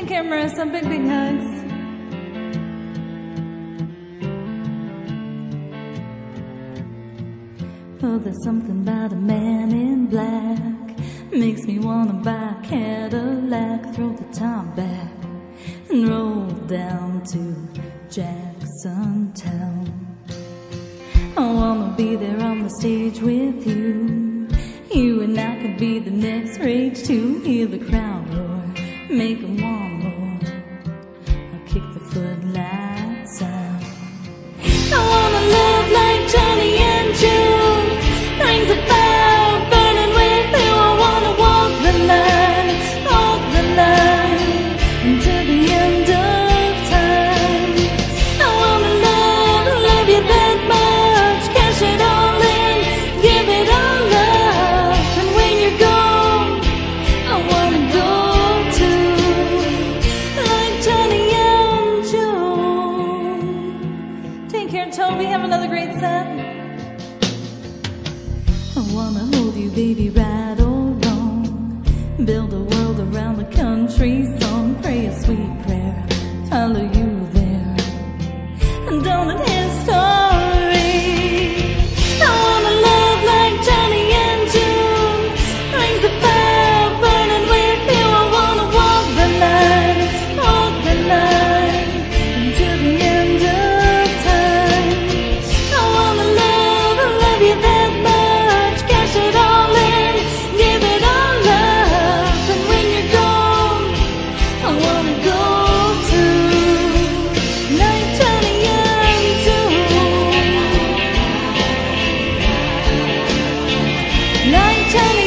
Action camera, some big, big hugs. Oh, there's something about a man in black. Makes me wanna buy a Cadillac Throw the top back and roll down to Jackson Town. I wanna be there on the stage with you. You and I could be the next rage to hear the crowd make them warm. we have another great set? I wanna hold you, baby, right tell me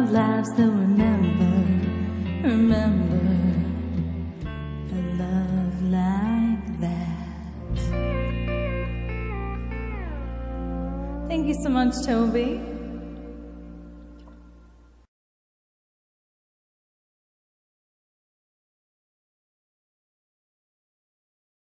our lives they'll remember, remember a love like that. Thank you so much, Toby.